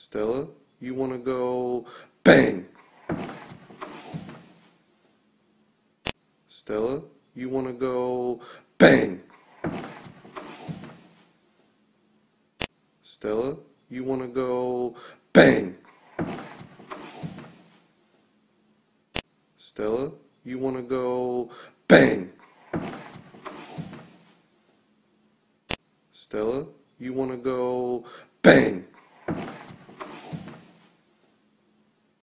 Stella, you want to go bang? Stella, you want to go bang? Stella, you want to go bang? Stella, you want to go bang? Stella, you want to go bang?